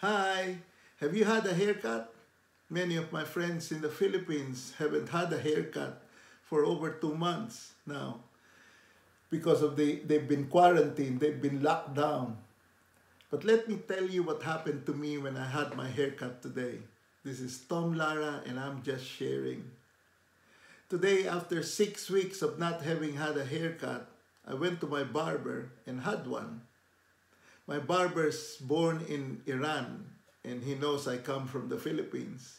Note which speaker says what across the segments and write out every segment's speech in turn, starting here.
Speaker 1: Hi, have you had a haircut? Many of my friends in the Philippines haven't had a haircut for over two months now because of the they've been quarantined, they've been locked down. But let me tell you what happened to me when I had my haircut today. This is Tom Lara and I'm just sharing. Today, after six weeks of not having had a haircut, I went to my barber and had one. My barber's born in Iran and he knows I come from the Philippines.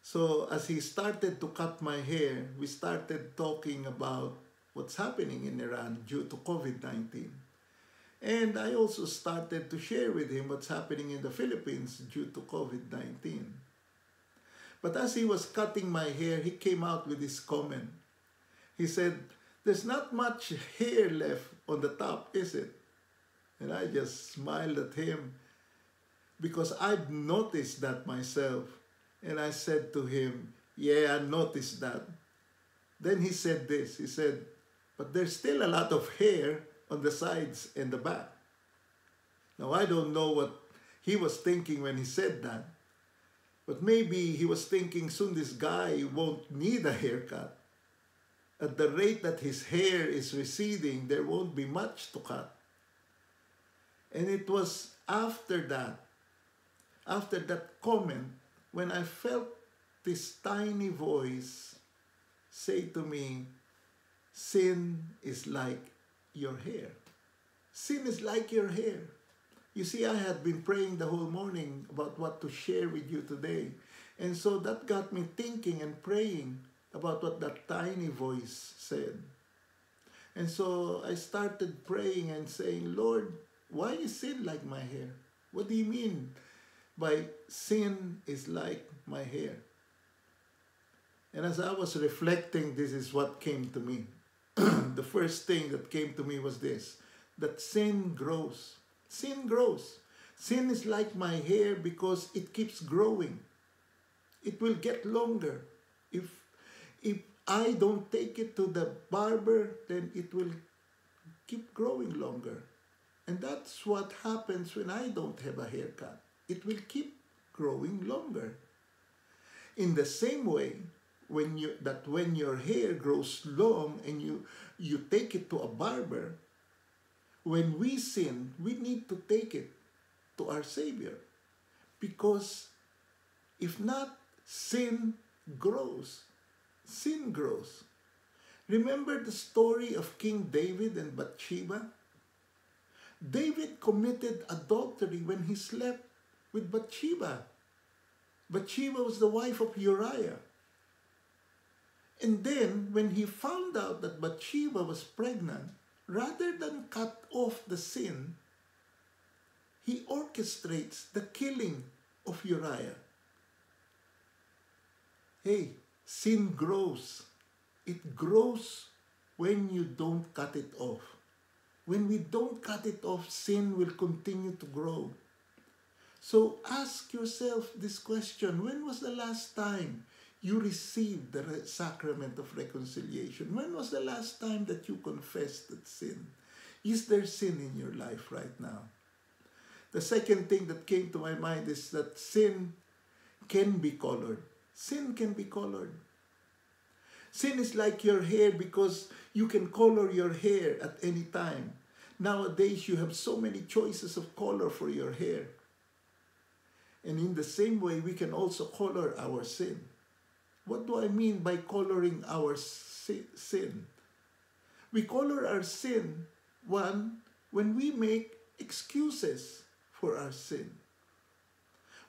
Speaker 1: So as he started to cut my hair, we started talking about what's happening in Iran due to COVID-19. And I also started to share with him what's happening in the Philippines due to COVID-19. But as he was cutting my hair, he came out with this comment. He said, there's not much hair left on the top, is it? And I just smiled at him because I've noticed that myself. And I said to him, yeah, I noticed that. Then he said this, he said, but there's still a lot of hair on the sides and the back. Now, I don't know what he was thinking when he said that, but maybe he was thinking soon this guy won't need a haircut. At the rate that his hair is receding, there won't be much to cut. And it was after that, after that comment, when I felt this tiny voice say to me, sin is like your hair. Sin is like your hair. You see, I had been praying the whole morning about what to share with you today. And so that got me thinking and praying about what that tiny voice said. And so I started praying and saying, Lord, why is sin like my hair? What do you mean by sin is like my hair? And as I was reflecting, this is what came to me. the first thing that came to me was this that sin grows. Sin grows. Sin is like my hair because it keeps growing. It will get longer. If, if I don't take it to the barber, then it will keep growing longer. And that's what happens when I don't have a haircut. It will keep growing longer. In the same way, when you that when your hair grows long and you you take it to a barber, when we sin, we need to take it to our Savior. Because if not, sin grows. Sin grows. Remember the story of King David and Bathsheba? David committed adultery when he slept with Bathsheba. Bathsheba was the wife of Uriah. And then, when he found out that Bathsheba was pregnant, rather than cut off the sin, he orchestrates the killing of Uriah. Hey, sin grows. It grows when you don't cut it off. When we don't cut it off, sin will continue to grow. So ask yourself this question When was the last time you received the sacrament of reconciliation? When was the last time that you confessed that sin? Is there sin in your life right now? The second thing that came to my mind is that sin can be colored. Sin can be colored. Sin is like your hair because you can color your hair at any time. Nowadays, you have so many choices of color for your hair. And in the same way, we can also color our sin. What do I mean by coloring our sin? We color our sin, one, when we make excuses for our sin.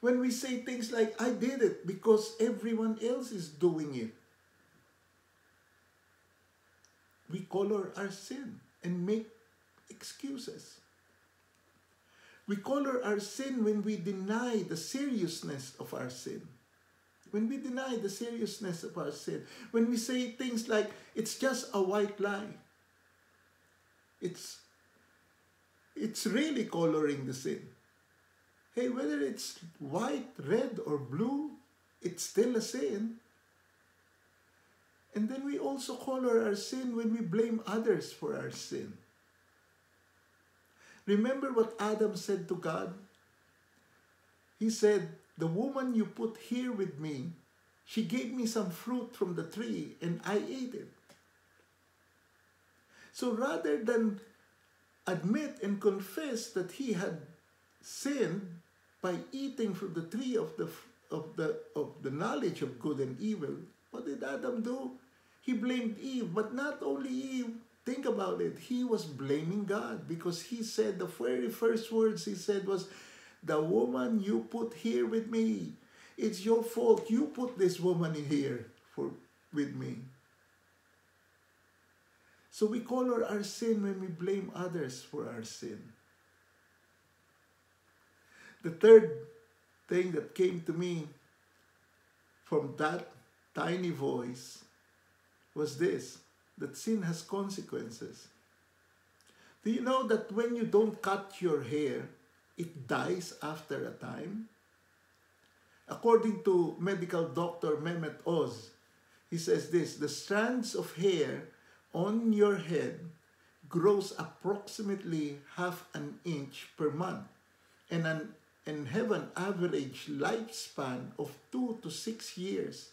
Speaker 1: When we say things like, I did it because everyone else is doing it. We color our sin and make excuses. We color our sin when we deny the seriousness of our sin. When we deny the seriousness of our sin. When we say things like, it's just a white lie. It's, it's really coloring the sin. Hey, whether it's white, red, or blue, it's still a sin. And then we also color our sin when we blame others for our sin. Remember what Adam said to God? He said, The woman you put here with me, she gave me some fruit from the tree and I ate it. So rather than admit and confess that he had sinned by eating from the tree of the of the of the knowledge of good and evil, what did Adam do? He blamed Eve, but not only Eve. Think about it. He was blaming God because he said the very first words he said was, "The woman you put here with me, it's your fault. You put this woman in here for with me." So we color our sin when we blame others for our sin. The third thing that came to me from that tiny voice was this that sin has consequences. Do you know that when you don't cut your hair, it dies after a time? According to medical doctor Mehmet Oz, he says this the strands of hair on your head grows approximately half an inch per month and, an, and have an average lifespan of two to six years.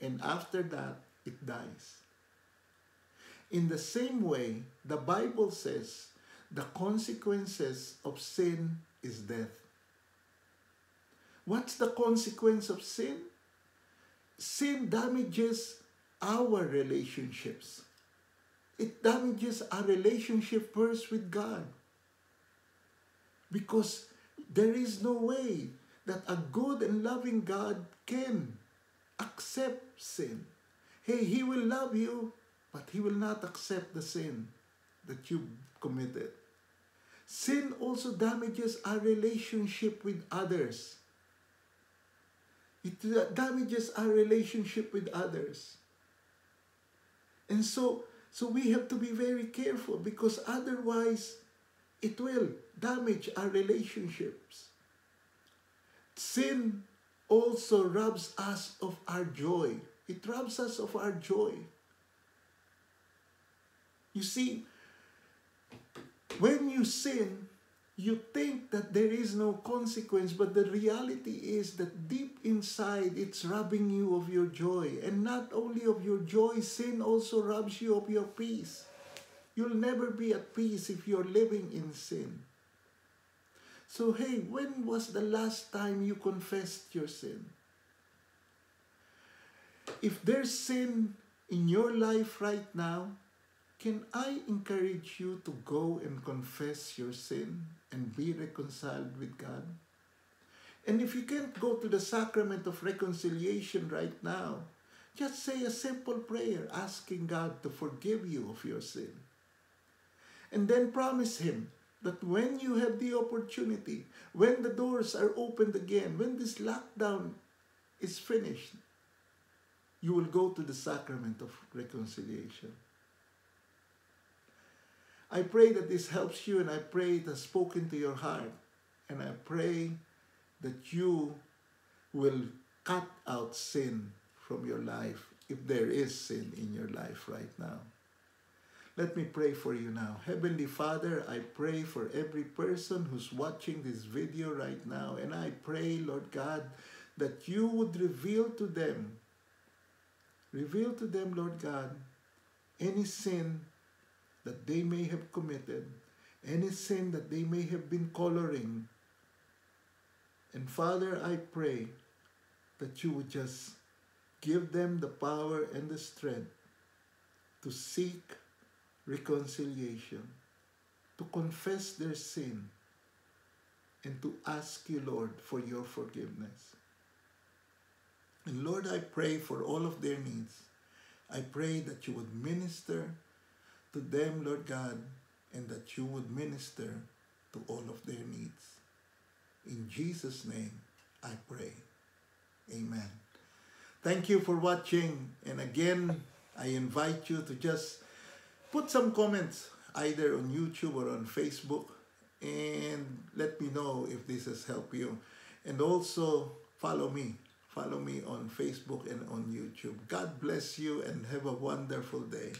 Speaker 1: And after that, it dies. In the same way, the Bible says the consequences of sin is death. What's the consequence of sin? Sin damages our relationships. It damages our relationship first with God. Because there is no way that a good and loving God can accept sin. Hey, He will love you, but He will not accept the sin that you committed. Sin also damages our relationship with others. It damages our relationship with others. And so, so we have to be very careful because otherwise it will damage our relationships. Sin also robs us of our joy. It robs us of our joy. You see, when you sin, you think that there is no consequence, but the reality is that deep inside it's robbing you of your joy. And not only of your joy, sin also robs you of your peace. You'll never be at peace if you're living in sin. So, hey, when was the last time you confessed your sin? If there's sin in your life right now, can I encourage you to go and confess your sin and be reconciled with God? And if you can't go to the sacrament of reconciliation right now, just say a simple prayer asking God to forgive you of your sin. And then promise Him that when you have the opportunity, when the doors are opened again, when this lockdown is finished, you will go to the sacrament of reconciliation. I pray that this helps you and I pray it has spoken to your heart. And I pray that you will cut out sin from your life if there is sin in your life right now. Let me pray for you now. Heavenly Father, I pray for every person who's watching this video right now. And I pray, Lord God, that you would reveal to them, reveal to them, Lord God, any sin that they may have committed, any sin that they may have been coloring. And Father, I pray that you would just give them the power and the strength to seek reconciliation, to confess their sin, and to ask you, Lord, for your forgiveness. And Lord, I pray for all of their needs. I pray that you would minister to them, Lord God, and that you would minister to all of their needs. In Jesus' name, I pray. Amen. Thank you for watching. And again, I invite you to just put some comments either on YouTube or on Facebook and let me know if this has helped you. And also follow me. Follow me on Facebook and on YouTube. God bless you and have a wonderful day.